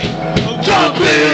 Hey, jump in!